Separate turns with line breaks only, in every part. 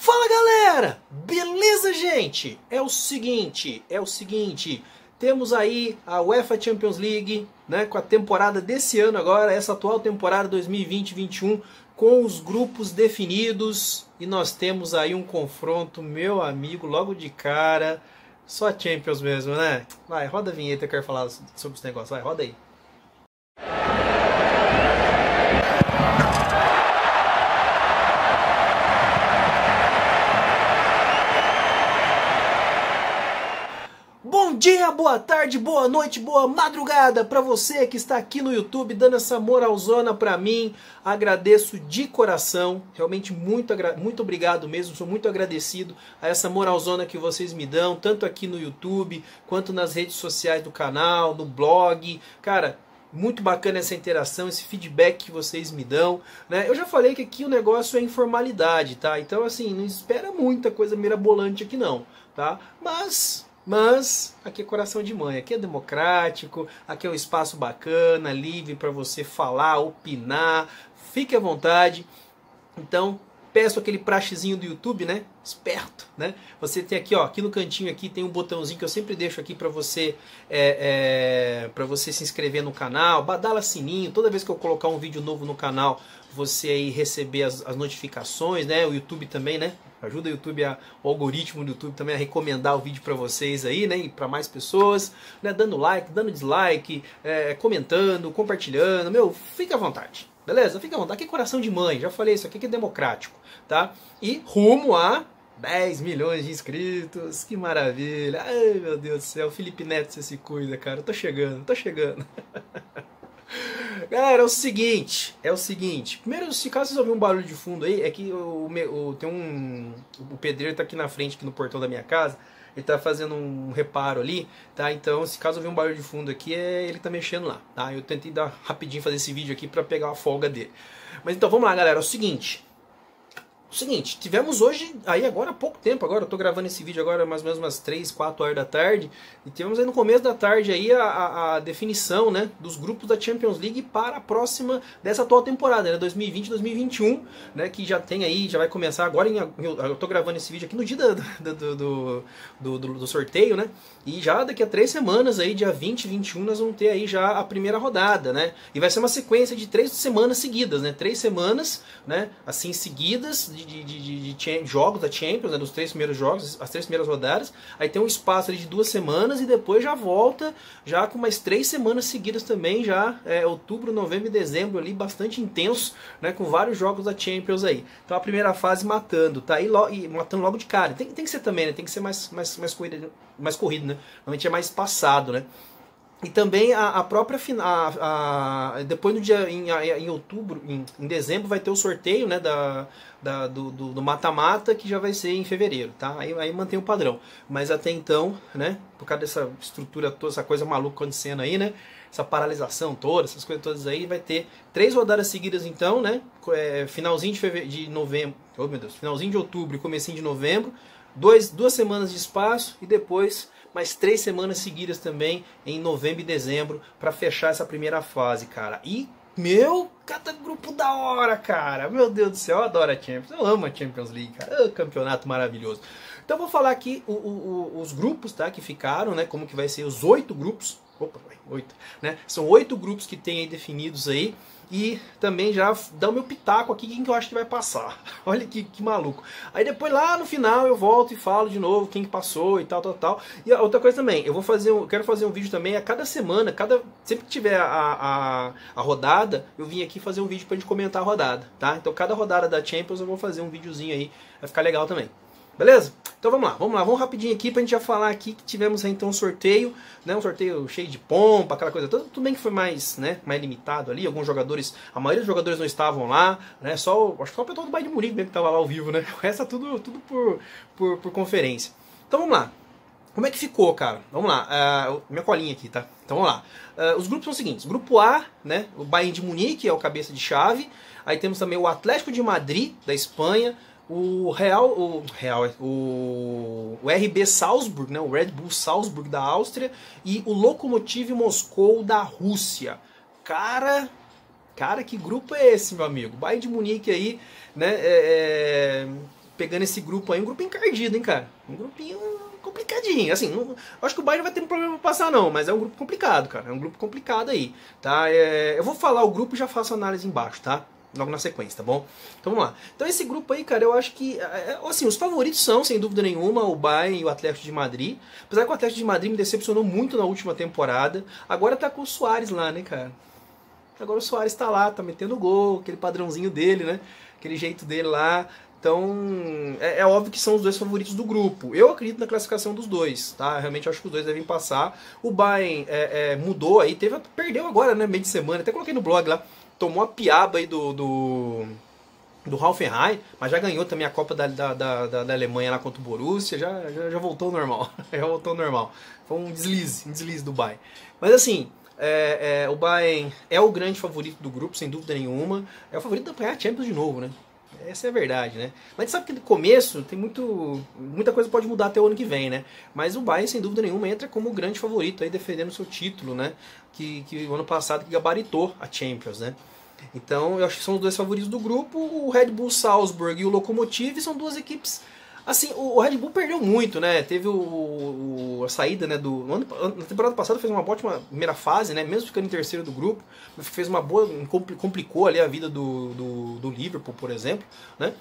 Fala galera! Beleza, gente? É o seguinte, é o seguinte, temos aí a UEFA Champions League, né, com a temporada desse ano agora, essa atual temporada 2020-21, com os grupos definidos e nós temos aí um confronto, meu amigo, logo de cara, só Champions mesmo, né? Vai, roda a vinheta, eu quero falar sobre esse negócio, vai, roda aí. Dia, boa tarde, boa noite, boa madrugada para você que está aqui no YouTube dando essa moralzona para mim. Agradeço de coração, realmente muito, muito obrigado mesmo, sou muito agradecido a essa moralzona que vocês me dão, tanto aqui no YouTube quanto nas redes sociais do canal, no blog. Cara, muito bacana essa interação, esse feedback que vocês me dão. Né? Eu já falei que aqui o negócio é informalidade, tá? Então, assim, não espera muita coisa mirabolante aqui não, tá? Mas mas aqui é coração de mãe, aqui é democrático, aqui é um espaço bacana, livre para você falar, opinar, fique à vontade. Então, peço aquele praxezinho do YouTube, né? Esperto, né? Você tem aqui, ó, aqui no cantinho aqui tem um botãozinho que eu sempre deixo aqui para você, é, é para você se inscrever no canal, badala sininho. Toda vez que eu colocar um vídeo novo no canal, você aí receber as, as notificações, né? O YouTube também, né? Ajuda o YouTube, a, o algoritmo do YouTube também a recomendar o vídeo para vocês aí, né? E para mais pessoas, né? Dando like, dando dislike, é, comentando, compartilhando. Meu, fica à vontade, beleza? Fica à vontade. Aqui é coração de mãe, já falei isso aqui que é democrático, tá? E rumo a 10 milhões de inscritos, que maravilha. Ai, meu Deus do céu, Felipe Neto, você se cuida, cara. Eu tô chegando, tô chegando. Galera, é o seguinte, é o seguinte. Primeiro, se caso vocês ouvirem um barulho de fundo aí, é que o, o, tem um. O pedreiro tá aqui na frente, aqui no portão da minha casa. Ele tá fazendo um reparo ali, tá? Então, se caso ouvir um barulho de fundo aqui, é ele tá mexendo lá, tá? Eu tentei dar rapidinho fazer esse vídeo aqui para pegar a folga dele. Mas então, vamos lá, galera. É o seguinte. O seguinte, tivemos hoje, aí agora há pouco tempo, agora eu tô gravando esse vídeo agora mais ou menos umas 3, 4 horas da tarde, e tivemos aí no começo da tarde aí a, a, definição, né, dos grupos da Champions League para a próxima, dessa atual temporada, né, 2020-2021, né, que já tem aí, já vai começar agora, em, eu tô gravando esse vídeo aqui no dia do, do, do, do, do sorteio, né, e já daqui a três semanas aí, dia 20 e 21, nós vamos ter aí já a primeira rodada, né, e vai ser uma sequência de três semanas seguidas, né, três semanas, né, assim seguidas, de, de, de, de jogos da Champions, né, dos três primeiros jogos, as três primeiras rodadas. Aí tem um espaço de duas semanas e depois já volta, já com mais três semanas seguidas também, já é, outubro, novembro e dezembro ali, bastante intenso, né, com vários jogos da Champions aí. Então a primeira fase matando, tá? E, lo, e matando logo de cara. Tem, tem que ser também, né? Tem que ser mais, mais, mais, corrido, mais corrido, né? Normalmente é mais passado, né? E também a, a própria a, depois no dia em, em outubro, em, em, dezembro vai ter o sorteio, né, da, da do mata-mata que já vai ser em fevereiro, tá? Aí, aí mantém o padrão. Mas até então, né, por causa dessa estrutura toda, essa coisa maluca acontecendo aí, né, essa paralisação toda, essas coisas todas aí, vai ter três rodadas seguidas então, né, é, finalzinho de, fevereiro, de novembro, oh meu Deus, finalzinho de outubro e comecinho de novembro, dois, duas semanas de espaço e depois mais três semanas seguidas também em novembro e dezembro para fechar essa primeira fase, cara. E meu, cada grupo da hora, cara. Meu Deus do céu, eu adoro a Champions. Eu amo a Champions League, cara. Campeonato maravilhoso. Então vou falar aqui o, o, os grupos, tá? Que ficaram, né? Como que vai ser os oito grupos. Opa, oito, né? São oito grupos que tem aí definidos aí e também já dá o meu pitaco aqui quem que eu acho que vai passar. Olha que, que maluco. Aí depois lá no final eu volto e falo de novo quem que passou e tal, tal, tal. E outra coisa também, eu vou fazer, eu quero fazer um vídeo também a cada semana, cada sempre que tiver a, a, a rodada, eu vim aqui fazer um vídeo pra gente comentar a rodada, tá? Então cada rodada da Champions eu vou fazer um videozinho aí, vai ficar legal também. Beleza? Então vamos lá, vamos lá, vamos rapidinho aqui pra gente já falar aqui que tivemos aí, então um sorteio, né? Um sorteio cheio de pompa, aquela coisa toda. Tudo bem que foi mais, né, mais limitado ali, alguns jogadores, a maioria dos jogadores não estavam lá, né? Só, acho que só o pessoal do Bayern de Munique mesmo que tava lá ao vivo, né? O resto é tudo, tudo por, por, por conferência. Então vamos lá. Como é que ficou, cara? Vamos lá, uh, minha colinha aqui, tá? Então vamos lá. Uh, os grupos são os seguintes: Grupo A, né? O Bayern de Munique é o cabeça de chave. Aí temos também o Atlético de Madrid, da Espanha, o Real, o Real, o, o RB Salzburg, né, o Red Bull Salzburg da Áustria e o Lokomotiv Moscou da Rússia. Cara, cara, que grupo é esse, meu amigo? Bayern de Munique aí, né, é, é pegando esse grupo aí, um grupo encardido, hein, cara? Um grupinho complicadinho. Assim, não, acho que o Bayern vai ter um problema pra passar, não, mas é um grupo complicado, cara. É um grupo complicado aí, tá? É, eu vou falar o grupo e já faço análise embaixo, tá? Logo na sequência, tá bom? Então vamos lá. Então esse grupo aí, cara, eu acho que. É, é, assim, os favoritos são, sem dúvida nenhuma, o Bayern e o Atlético de Madrid. Apesar que o Atlético de Madrid me decepcionou muito na última temporada. Agora tá com o Soares lá, né, cara? Agora o Soares tá lá, tá metendo gol, aquele padrãozinho dele, né? Aquele jeito dele lá. Então, é, é, óbvio que são os dois favoritos do grupo. Eu acredito na classificação dos dois, tá? Realmente acho que os dois devem passar. O Bayern é, é, mudou aí, teve, perdeu agora, né? Meio de semana, até coloquei no blog lá. Tomou a piaba aí do, do, do Hoffenheim, mas já ganhou também a Copa da, da, da, da Alemanha lá contra o Borussia, já, já, já voltou ao normal. já voltou ao normal. Foi um deslize, um deslize do Bayern. Mas assim, é, é, o Bayern é o grande favorito do grupo, sem dúvida nenhuma. É o favorito da a Champions de novo, né? Essa é a verdade, né? Mas sabe que no começo tem muito, muita coisa pode mudar até o ano que vem, né? Mas o Bayern, sem dúvida nenhuma, entra como grande favorito aí defendendo seu título, né? Que, que o ano passado que gabaritou a Champions, né? Então eu acho que são os dois favoritos do grupo. O Red Bull Salzburg e o Lokomotiv são duas equipes Assim, o Red Bull perdeu muito, né? Teve o, o a saída, né? Do, na temporada passada fez uma ótima primeira fase, né? Mesmo ficando em terceiro do grupo, fez uma boa. complicou ali a vida do, do, do Liverpool, por exemplo, né?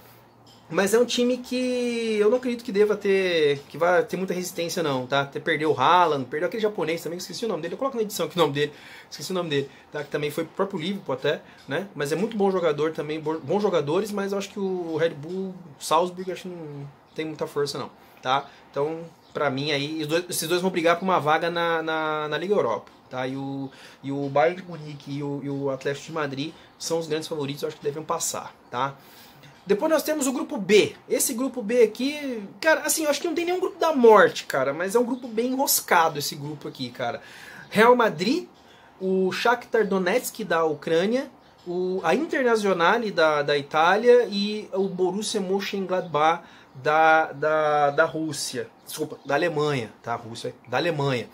Mas é um time que eu não acredito que deva ter. que vai ter muita resistência, não, tá? Até perdeu o Haaland, perdeu aquele japonês também, esqueci o nome dele. Eu coloco na edição aqui o nome dele, esqueci o nome dele, tá? Que também foi pro próprio Liverpool até, né? Mas é muito bom jogador também, bons jogadores, mas eu acho que o Red Bull Salzburg acho que não tem muita força não, tá? Então, para mim aí, esses dois vão brigar por uma vaga na, na, na Liga Europa, tá? E o, e o Bayern de Munique e o, e o Atlético de Madrid são os grandes favoritos, eu acho que devem passar, tá? Depois nós temos o grupo B. Esse grupo B aqui, cara, assim, eu acho que não tem nenhum grupo da morte, cara, mas é um grupo bem enroscado esse grupo aqui, cara. Real Madrid, o Shakhtar Donetsk da Ucrânia, o, a Internazionale da, da Itália e o Borussia Mönchengladbach da, da, da Rússia. Desculpa, da Alemanha, tá? Rússia, da Alemanha.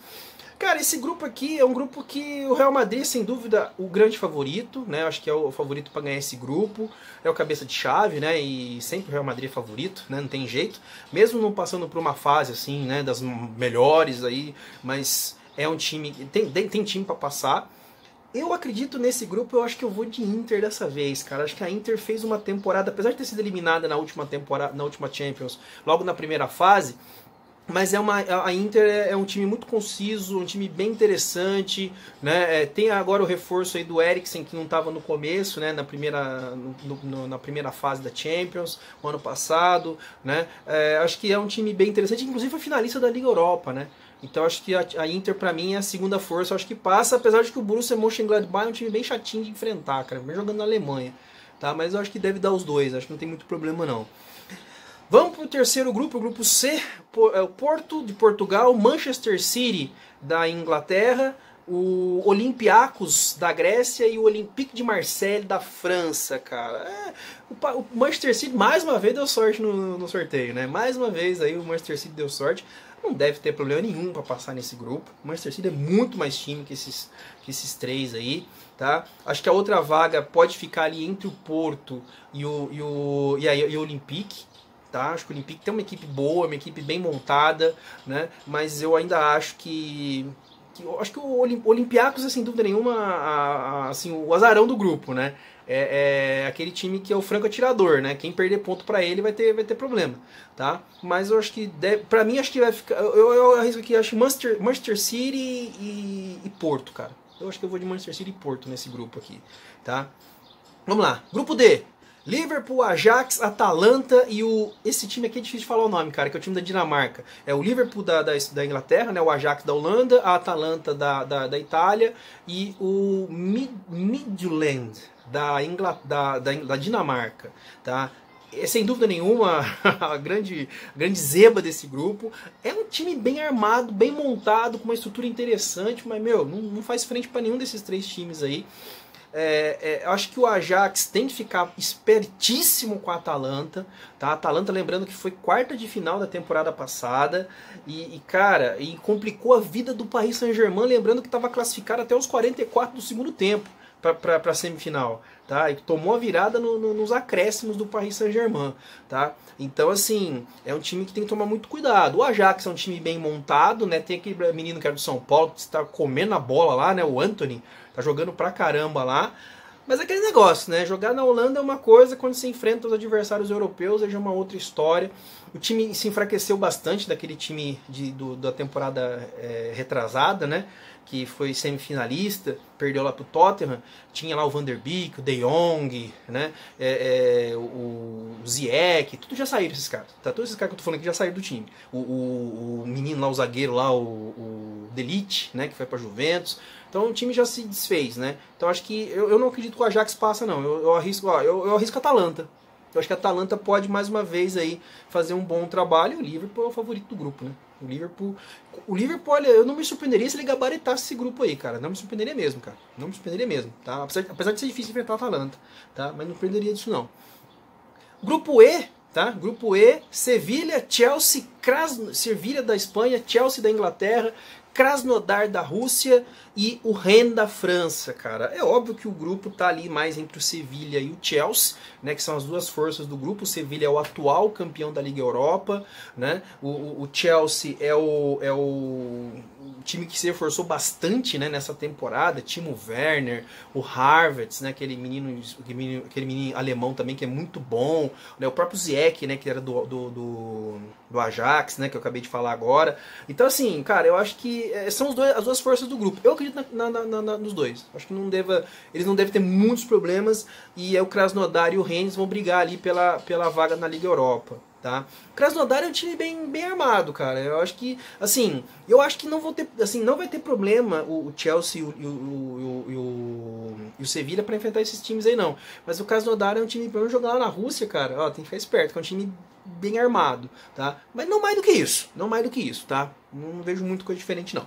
Cara, esse grupo aqui é um grupo que o Real Madrid, sem dúvida, o grande favorito, né? Acho que é o favorito para ganhar esse grupo. É o cabeça de chave, né? E sempre o Real Madrid é favorito, né? Não tem jeito. Mesmo não passando por uma fase assim, né? Das melhores aí, mas é um time. Tem, tem, tem time para passar. Eu acredito nesse grupo, eu acho que eu vou de Inter dessa vez, cara. Acho que a Inter fez uma temporada, apesar de ter sido eliminada na última temporada, na última Champions, logo na primeira fase, mas é uma, a Inter é, é um time muito conciso, um time bem interessante, né? É, tem agora o reforço aí do Eriksen que não estava no começo, né? Na primeira, no, no, na primeira fase da Champions, o ano passado, né? É, acho que é um time bem interessante, inclusive foi finalista da Liga Europa, né? Então acho que a, a Inter para mim é a segunda força, acho que passa, apesar de que o Borussia Mönchengladbach é um time bem chatinho de enfrentar, cara, mesmo jogando na Alemanha, tá? Mas eu acho que deve dar os dois, acho que não tem muito problema não. Vamos para o terceiro grupo, o grupo C, é o Porto de Portugal, Manchester City da Inglaterra, o Olympiacos da Grécia e o Olympique de Marseille da França, cara. É, o, o, Manchester City mais uma vez deu sorte no, no, sorteio, né? Mais uma vez aí o Manchester City deu sorte não deve ter problema nenhum para passar nesse grupo. O Manchester City é muito mais time que esses, que esses três aí, tá? Acho que a outra vaga pode ficar ali entre o Porto e o, e o, e a, e o Olympique, tá? Acho que o Olympique tem uma equipe boa, uma equipe bem montada, né? Mas eu ainda acho que que acho que o Olympiacos é sem dúvida nenhuma a, a, assim, o azarão do grupo, né? É, é, aquele time que é o franco atirador, né? Quem perder ponto para ele vai ter, vai ter problema, tá? Mas eu acho que para mim acho que vai ficar eu, eu arrisco aqui acho Manchester, Manchester City e, e, Porto, cara. Eu acho que eu vou de Manchester City e Porto nesse grupo aqui, tá? Vamos lá. Grupo D. Liverpool, Ajax, Atalanta e o. Esse time aqui é difícil de falar o nome, cara, que é o time da Dinamarca. É o Liverpool da, da, da Inglaterra, né? o Ajax da Holanda, a Atalanta da, da, da Itália e o Mid, Midland da, Ingl... da, da, da Dinamarca. Tá? é sem dúvida nenhuma a grande, grande zeba desse grupo. É um time bem armado, bem montado, com uma estrutura interessante, mas, meu, não, não faz frente para nenhum desses três times aí. É, é, acho que o Ajax tem que ficar espertíssimo com a Atalanta. Tá? A Atalanta, lembrando que foi quarta de final da temporada passada. E, e cara, e complicou a vida do Paris Saint-Germain, lembrando que estava classificado até os 44 do segundo tempo para a semifinal, tá? E tomou a virada no, no, nos acréscimos do Paris Saint-Germain, tá? Então, assim, é um time que tem que tomar muito cuidado. O Ajax é um time bem montado, né? Tem aquele menino que era do São Paulo, que está comendo a bola lá, né? O Anthony, tá jogando pra caramba lá. Mas é aquele negócio, né? Jogar na Holanda é uma coisa, quando se enfrenta os adversários europeus é já uma outra história. O time se enfraqueceu bastante daquele time de, do, da temporada é, retrasada, né? que foi semifinalista, perdeu lá pro Tottenham, tinha lá o Van der Beek, o De Jong, né, é, é, o, Ziyech, tudo já saíram esses caras, tá? Todos esses caras que eu tô falando aqui já saíram do time. O, o, o menino lá, o zagueiro lá, o, o Delite, né, que foi pra Juventus, então o time já se desfez, né, então acho que, eu, eu não acredito que o Ajax passa não, eu, eu arrisco, ó, eu, eu arrisco a Atalanta, eu acho que a Atalanta pode mais uma vez aí fazer um bom trabalho. O Liverpool é o favorito do grupo, né? O Liverpool, o Liverpool, olha, eu não me surpreenderia se ele gabaritasse esse grupo aí, cara. Não me surpreenderia mesmo, cara. Não me surpreenderia mesmo, tá? Apesar, apesar de ser difícil enfrentar a Atalanta, tá? Mas não surpreenderia disso não. Grupo E, tá? Grupo E, Sevilha, Chelsea, Krasno, Sevilha da Espanha, Chelsea da Inglaterra, Krasnodar da Rússia e o Rennes da França, cara. É óbvio que o grupo tá ali mais entre o Sevilha e o Chelsea, né, que são as duas forças do grupo. O Sevilha é o atual campeão da Liga Europa, né? O, o Chelsea é o, é o time que se reforçou bastante, né, nessa temporada. Timo Werner, o Harvards, né, aquele menino, aquele menino, alemão também que é muito bom, né? O próprio Ziyech, né, que era do, do, do, do Ajax, né, que eu acabei de falar agora. Então assim, cara, eu acho que é, são dois, as duas forças do grupo. Eu acredito na, na, na, nos dois. Acho que não deva, eles não devem ter muitos problemas e é o Krasnodar e o Rennes vão brigar ali pela, pela vaga na Liga Europa. Tá? Krasnodar é um time bem, bem armado, cara. Eu acho que, assim, eu acho que não vou ter, assim, não vai ter problema o, o Chelsea e o, o, o, o, e o Sevilla para enfrentar esses times aí, não. Mas o Krasnodar é um time, para jogar lá na Rússia, cara, ó, tem que ficar esperto, que é um time bem armado, tá? Mas não mais do que isso, não mais do que isso, tá? Não vejo muito coisa diferente, não.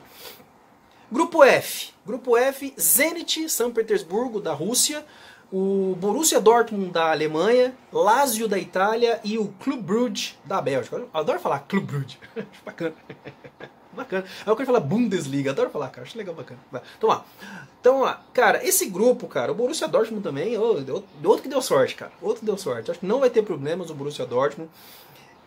Grupo F. Grupo F, Zenit, São Petersburgo, da Rússia, o Borussia Dortmund da Alemanha, Lazio da Itália e o Club Brugge da Bélgica. Eu adoro falar Club Brugge. bacana. bacana. Eu quero falar Bundesliga, adoro falar, cara. Acho legal, bacana. Então, lá. Então, lá. Cara, esse grupo, cara, o Borussia Dortmund também, outro que deu sorte, cara. Outro que deu sorte. Acho que não vai ter problemas o Borussia Dortmund.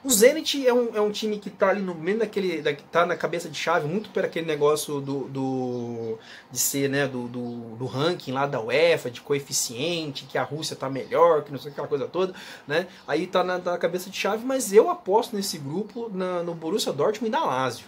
O Zenit é um, é um time que está ali no meio daquele. Da, tá na cabeça de chave, muito por aquele negócio do. do de ser, né, do, do, do, ranking lá da UEFA, de coeficiente, que a Rússia está melhor, que não sei aquela coisa toda, né? Aí tá na, tá na cabeça de chave, mas eu aposto nesse grupo na, no Borussia Dortmund e da Lazio.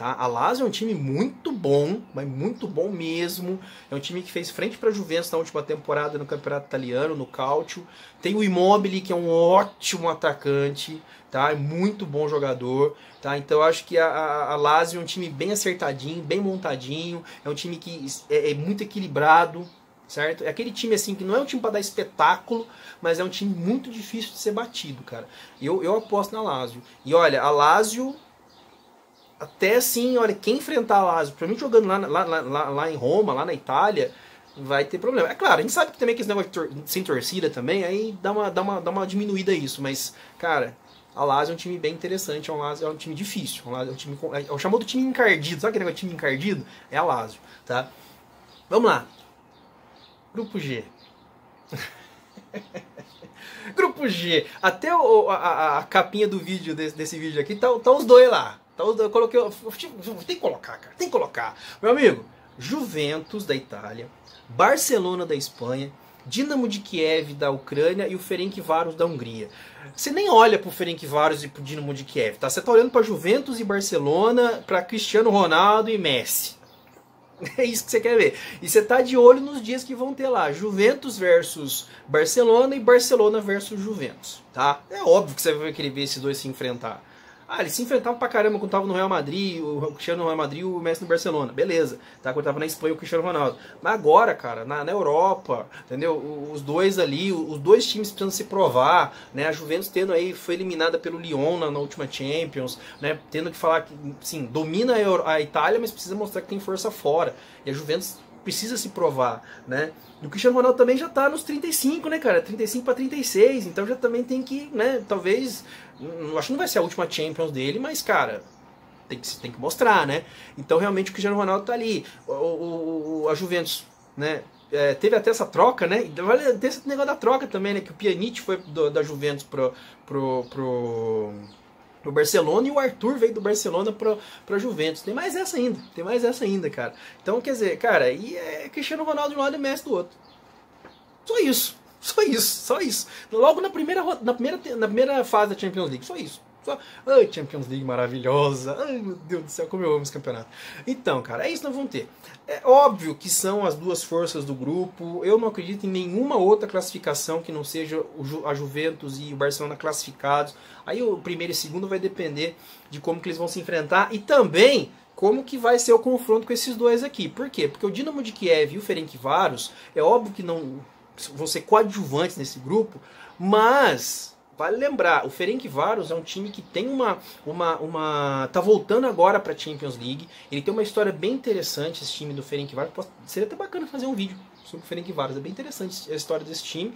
Tá? A Lazio é um time muito bom, mas muito bom mesmo. É um time que fez frente para a Juventus na última temporada no Campeonato Italiano, no Calcio. Tem o Immobile, que é um ótimo atacante, tá? É muito bom jogador, tá? Então acho que a, a, Lazio é um time bem acertadinho, bem montadinho. É um time que é, é muito equilibrado, certo? É aquele time assim que não é um time para dar espetáculo, mas é um time muito difícil de ser batido, cara. Eu, eu aposto na Lazio. E olha, a Lazio até assim, olha, quem enfrentar a Lazio, mim jogando lá, lá, lá, lá em Roma, lá na Itália, vai ter problema. É claro, a gente sabe que também que esse negócio tor sem torcida também, aí dá uma, dá, uma, dá uma diminuída isso, mas, cara, a Lazio é um time bem interessante, é um, Lazio, é um time difícil, é um, time, é o chamado time encardido, sabe aquele negócio de time encardido? É a Lazio, tá? Vamos lá. Grupo G. Grupo G. Até o, a, a, capinha do vídeo, desse, desse vídeo aqui, tá, tá os dois lá. Então eu coloquei. Tem que colocar, cara. Tem que colocar. Meu amigo, Juventus da Itália, Barcelona da Espanha, Dinamo de Kiev da Ucrânia e o Ferencváros da Hungria. Você nem olha pro Ferencváros e pro Dinamo de Kiev, tá? Você tá olhando para Juventus e Barcelona, para Cristiano Ronaldo e Messi. É isso que você quer ver. E você tá de olho nos dias que vão ter lá, Juventus versus Barcelona e Barcelona versus Juventus, tá? É óbvio que você vai querer ver esses dois se enfrentar. Ah, eles se enfrentavam pra caramba quando tava no Real Madrid, o Cristiano no Real Madrid e o Messi no Barcelona. Beleza. Tá? Quando tava na Espanha o Cristiano Ronaldo. Mas agora, cara, na, na Europa, entendeu? Os dois ali, os dois times precisam se provar, né? A Juventus tendo aí, foi eliminada pelo Lyon na, na última Champions, né? Tendo que falar que, sim, domina a, a Itália, mas precisa mostrar que tem força fora. E a Juventus precisa se provar, né? E o Cristiano Ronaldo também já tá nos 35, né, cara? 35 para 36, então já também tem que, né, talvez, acho que não vai ser a última Champions dele, mas, cara, tem que, tem que mostrar, né? Então realmente o Cristiano Ronaldo tá ali. O, o, a Juventus, né? é, teve até essa troca, né? Vale esse negócio da troca também, né? Que o Pjanic foi do, da Juventus pro, pro, pro, pro Barcelona e o Arthur veio do Barcelona pro, pro Juventus. Tem mais essa ainda, tem mais essa ainda, cara. Então, quer dizer, cara, e é Cristiano Ronaldo de um lado e Messi do outro. Só isso, só isso, só isso. Logo na primeira, na primeira, na primeira fase da Champions League, só isso. Só, ai, Champions League maravilhosa. Ai, meu Deus do céu, como eu amo esse campeonato. Então, cara, é isso que nós vamos ter. É óbvio que são as duas forças do grupo. Eu não acredito em nenhuma outra classificação que não seja a Juventus e o Barcelona classificados. Aí o primeiro e segundo vai depender de como que eles vão se enfrentar e também como que vai ser o confronto com esses dois aqui. Por quê? Porque o Dinamo de Kiev e o Ferencváros, é óbvio que não vão ser coadjuvantes nesse grupo, mas Vale lembrar, o Ferencváros é um time que tem uma uma uma tá voltando agora para Champions League. Ele tem uma história bem interessante esse time do Ferencváros. Seria até bacana fazer um vídeo sobre o Ferencváros, é bem interessante a história desse time.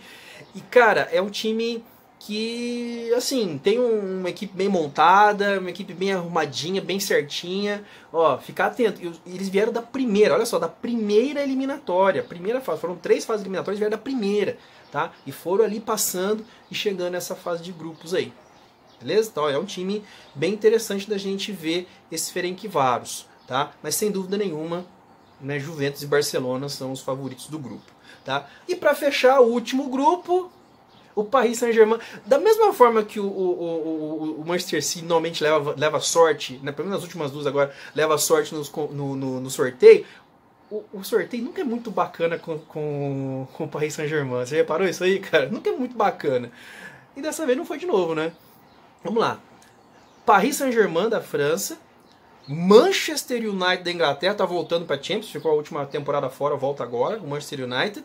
E cara, é um time que assim tem uma equipe bem montada, uma equipe bem arrumadinha, bem certinha. Ó, ficar atento. Eles vieram da primeira, olha só, da primeira eliminatória, primeira fase. Foram três fases eliminatórias, vieram da primeira tá? E foram ali passando e chegando nessa fase de grupos aí. Beleza? Então é um time bem interessante da gente ver esse Ferencváros, tá? Mas sem dúvida nenhuma, né, Juventus e Barcelona são os favoritos do grupo, tá? E para fechar o último grupo, o Paris Saint-Germain, da mesma forma que o, o, o, o, Manchester City normalmente leva, leva sorte, né, pelo menos nas últimas duas agora, leva sorte nos, no, no, no, sorteio, o, o, sorteio nunca é muito bacana com, com, com o Paris Saint-Germain. Você reparou isso aí, cara? Nunca é muito bacana. E dessa vez não foi de novo, né? Vamos lá. Paris Saint-Germain da França. Manchester United da Inglaterra tá voltando para Champions, ficou a última temporada fora, volta agora, o Manchester United.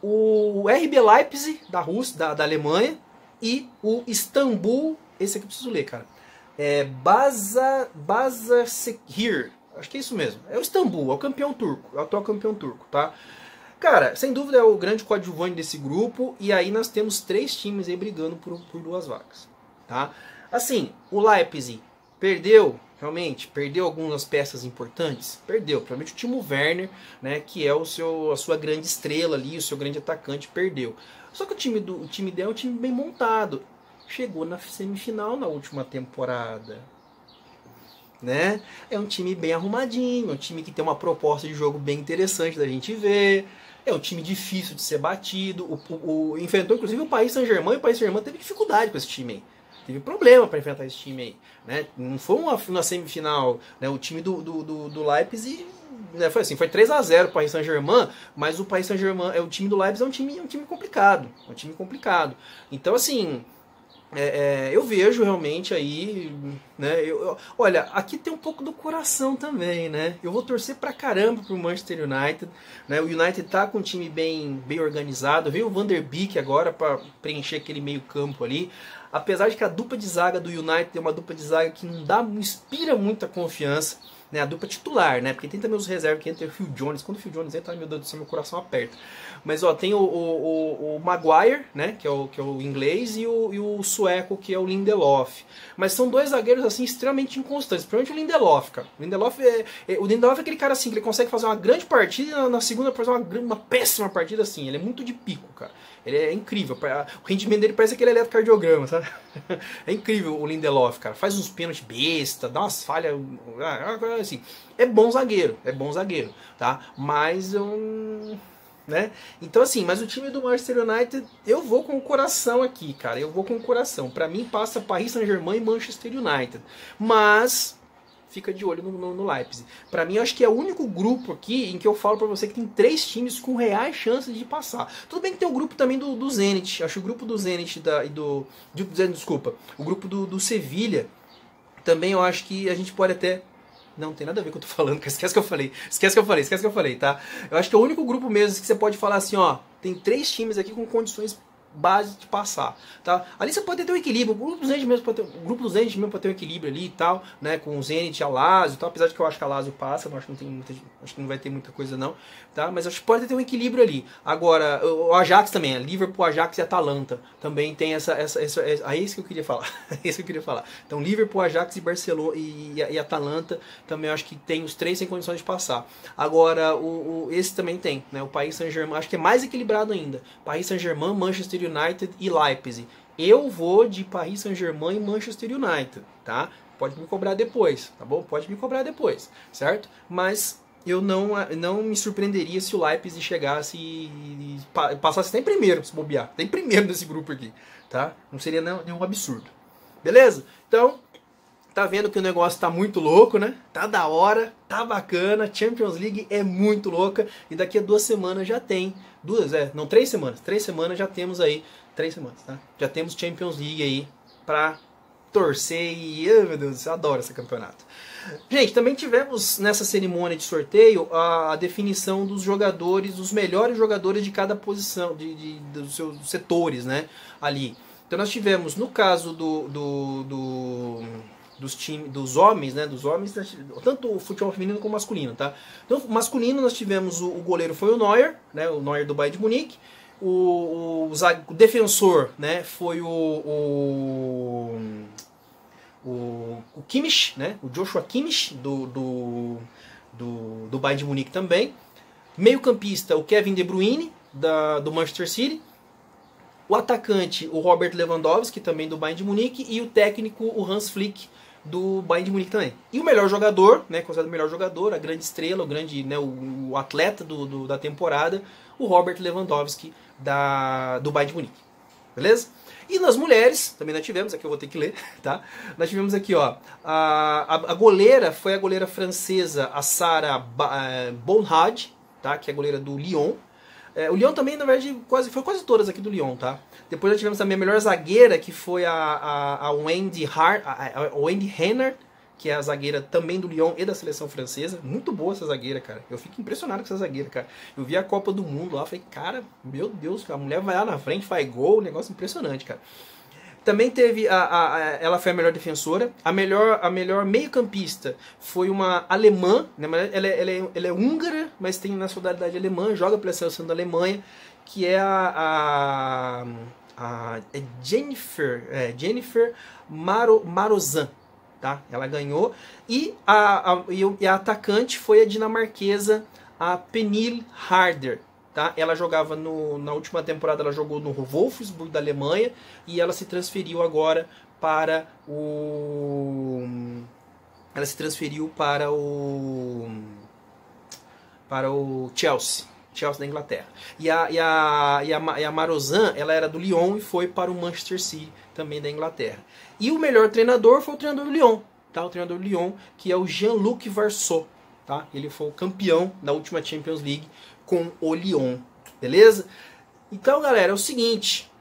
O RB Leipzig da Rússia, da, da Alemanha e o Istambul, esse aqui eu preciso ler, cara. É Baza Basaksehir Acho que é isso mesmo. É o Istambul, é o campeão turco, é o atual campeão turco, tá? Cara, sem dúvida é o grande coadjuvante desse grupo, e aí nós temos três times aí brigando por, por duas vagas, tá? Assim, o Leipzig perdeu, realmente, perdeu algumas peças importantes? Perdeu, provavelmente o Timo Werner, né, que é o seu, a sua grande estrela ali, o seu grande atacante, perdeu. Só que o time, do, o time dele é um time bem montado. Chegou na semifinal na última temporada né? É um time bem arrumadinho, um time que tem uma proposta de jogo bem interessante da gente ver. É um time difícil de ser batido. O, o, o enfrentou inclusive o País Saint-Germain e o País Saint-Germain teve dificuldade com esse time aí. Teve problema para enfrentar esse time aí. Né? Não foi uma, uma semifinal. Né? O time do, do, do, do Leipzig né, foi assim, foi 3 a 0 para o Paris Saint-Germain, mas o Paris Saint-Germain, é o time do Leipzig é um time, é um time complicado, é um time complicado. Então assim, é, é, eu vejo realmente aí, né? Eu, eu, olha, aqui tem um pouco do coração também, né? Eu vou torcer pra caramba pro Manchester United, né? O United tá com um time bem, bem organizado, veio o Van der Beek agora para preencher aquele meio campo ali. Apesar de que a dupla de zaga do United é uma dupla de zaga que não dá, não inspira muita confiança, né? A dupla titular, né? Porque tem também os reservas que entra o Phil Jones. Quando o Phil Jones entra, meu Deus do céu, meu coração aperta. Mas ó, tem o, o, o, Maguire, né, que é o, que é o inglês, e o, e o sueco, que é o Lindelof. Mas são dois zagueiros assim extremamente inconstantes, principalmente o Lindelof, cara. O Lindelof é, é, o Lindelof é aquele cara assim, que ele consegue fazer uma grande partida e na, na segunda fazer uma, uma péssima partida assim. Ele é muito de pico, cara. Ele é incrível. O rendimento dele parece aquele eletrocardiograma, sabe? É incrível o Lindelof, cara. Faz uns pênaltis besta, dá umas falhas. Assim. É bom zagueiro, é bom zagueiro, tá? Mas. Um né? Então assim, mas o time do Manchester United, eu vou com o coração aqui, cara. Eu vou com o coração. Para mim passa Paris Saint-Germain e Manchester United. Mas fica de olho no, no, no Leipzig. Para mim, eu acho que é o único grupo aqui em que eu falo para você que tem três times com reais chances de passar. Tudo bem que tem o grupo também do, do Zenit. Acho que o grupo do Zenit da, e do, do. Desculpa, o grupo do, do Sevilha. Também eu acho que a gente pode até não, tem nada a ver com o que eu tô falando, esquece que eu falei. Esquece que eu falei, esquece que eu falei, tá? Eu acho que é o único grupo mesmo que você pode falar assim, ó, tem três times aqui com condições base de passar, tá? Ali você pode ter um equilíbrio, o grupo dos Zenit mesmo pode ter, o grupo dos Zenit mesmo pode ter um equilíbrio ali e tal, né, com o Zenit, a Lazio, tal, apesar de que eu acho que a Lazio passa, acho que não tem muita, acho que não vai ter muita coisa não, tá? Mas acho que pode ter um equilíbrio ali. Agora, o Ajax também, a Liverpool, Ajax e Atalanta também tem essa essa essa é, é isso que eu queria falar. é isso que eu queria falar. Então, Liverpool, Ajax e Barcelona e, e, e Atalanta também acho que tem os três sem condições de passar. Agora, o, o esse também tem, né? O Paris Saint-Germain, acho que é mais equilibrado ainda. Paris Saint-Germain, Manchester United e Leipzig. Eu vou de Paris Saint-Germain e Manchester United, tá? Pode me cobrar depois, tá bom? Pode me cobrar depois, certo? Mas eu não, não me surpreenderia se o Leipzig chegasse e passasse até em primeiro, se bobear. Até em primeiro nesse grupo aqui, tá? Não seria nenhum absurdo. Beleza? Então, tá vendo que o negócio tá muito louco, né? Tá da hora, tá bacana. Champions League é muito louca. E daqui a duas semanas já tem. Duas, é, não, três semanas. Três semanas já temos aí Três semanas, tá? Já temos Champions League aí pra torcer e. Oh, meu Deus, eu adoro esse campeonato. Gente, também tivemos nessa cerimônia de sorteio a, definição dos jogadores, dos melhores jogadores de cada posição, de, de, dos seus setores, né? Ali. Então nós tivemos, no caso do, do, do dos times, dos homens, né? Dos homens, tanto o futebol feminino como masculino, tá? Então, masculino nós tivemos o, o goleiro foi o Neuer, né? O Neuer do Bayern de Munique. O, o, o defensor né, foi o, o, o, o Kimmich, né, o Joshua Kimmich, do, do, do, do Bayern de Munique também. Meio campista, o Kevin De Bruyne, da, do Manchester City. O atacante, o Robert Lewandowski, também do Bayern de Munique. E o técnico, o Hans Flick, do Bayern de Munique também. E o melhor jogador, né, considerado o melhor jogador, a grande estrela, o grande, né, o, o atleta do, do, da temporada, o Robert Lewandowski, da, do Bayern de Munique. Beleza? E nas mulheres, também nós tivemos, aqui eu vou ter que ler, tá? Nós tivemos aqui, ó, a, a, a goleira foi a goleira francesa, a Sarah eh, Bonhad, tá? Que é a goleira do Lyon. É, o Lyon também, na verdade, quase, foi quase todas aqui do Lyon, tá? Depois nós tivemos também a melhor zagueira, que foi a, a, a Wendy, Hart, a, a Wendy Henner, que é a zagueira também do Lyon e da seleção francesa. Muito boa essa zagueira, cara. Eu fico impressionado com essa zagueira, cara. Eu vi a Copa do Mundo lá, falei, cara, meu Deus, a mulher vai lá na frente, faz gol, um negócio impressionante, cara. Também teve a, a, a, ela foi a melhor defensora, a melhor a melhor meio-campista foi uma alemã, né, ela, é, ela, é, ela é húngara, mas tem nacionalidade alemã, joga pela seleção da Alemanha, que é a, a, é Jennifer, é, Jennifer Maro, Marozan tá? Ela ganhou. E a, a, e a atacante foi a dinamarquesa, a Penil Harder. Tá? Ela jogava no, na última temporada, ela jogou no Wolfsburg da Alemanha e ela se transferiu agora para o ela se transferiu para o para o Chelsea, Chelsea da Inglaterra. E a, e a, e a, e a Marozan, ela era do Lyon e foi para o Manchester City também da Inglaterra. E o melhor treinador foi o treinador do Lyon, tá? O treinador do Lyon, que é o Jean-Luc Varsot, tá? Ele foi o campeão da última Champions League com o Lyon, beleza? Então, galera, é o seguinte,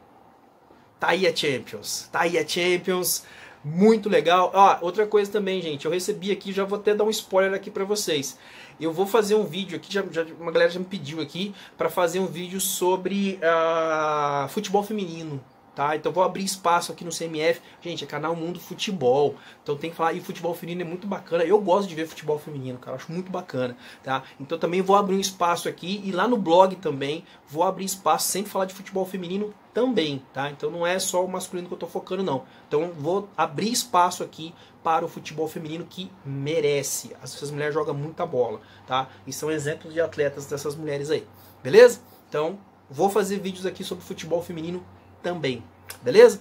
tá aí a Champions, tá aí a Champions, muito legal. Ah, outra coisa também, gente, eu recebi aqui, já vou até dar um spoiler aqui para vocês. Eu vou fazer um vídeo aqui, já, já, uma galera já me pediu aqui para fazer um vídeo sobre uh, futebol feminino, tá? Então vou abrir espaço aqui no CMF. Gente, é canal Mundo Futebol. Então tem que falar, e futebol feminino é muito bacana. Eu gosto de ver futebol feminino, cara, acho muito bacana, tá? Então também vou abrir um espaço aqui e lá no blog também vou abrir espaço sempre falar de futebol feminino também, tá? Então não é só o masculino que eu tô focando não. Então vou abrir espaço aqui para o futebol feminino que merece. Essas mulheres jogam muita bola, tá? E são exemplos de atletas dessas mulheres aí. Beleza? Então, vou fazer vídeos aqui sobre futebol feminino também. Beleza?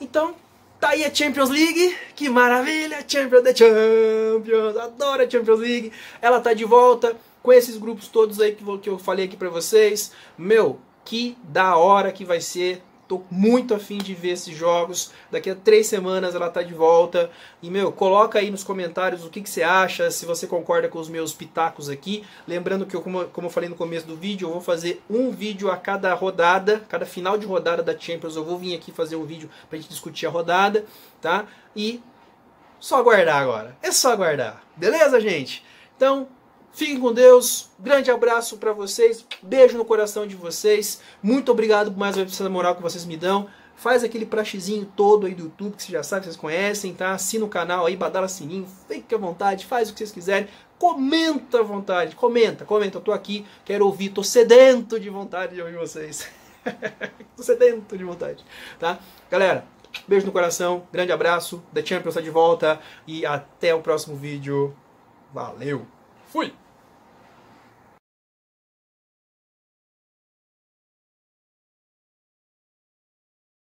Então, tá aí a Champions League. Que maravilha! Champions the Champions! Adoro a Champions League. Ela tá de volta com esses grupos todos aí que eu falei aqui pra vocês. Meu, que da hora que vai ser Tô muito afim de ver esses jogos. Daqui a três semanas ela tá de volta. E, meu, coloca aí nos comentários o que, que você acha, se você concorda com os meus pitacos aqui. Lembrando que, eu, como, como eu falei no começo do vídeo, eu vou fazer um vídeo a cada rodada, cada final de rodada da Champions. Eu vou vir aqui fazer um vídeo pra gente discutir a rodada, tá? E só aguardar agora. É só aguardar. Beleza, gente? Então, Fiquem com Deus. Grande abraço para vocês. Beijo no coração de vocês. Muito obrigado por mais essa moral que vocês me dão. Faz aquele praxezinho todo aí do YouTube que você já sabe, vocês conhecem, tá? Assina o canal aí, badala sininho, fique à vontade, faz o que vocês quiserem. Comenta à vontade, comenta, comenta. Eu tô aqui, quero ouvir, tô sedento de vontade de ouvir vocês. tô sedento de vontade, tá? Galera, beijo no coração, grande abraço, The Champions tá de volta e até o próximo vídeo. Valeu! Fui!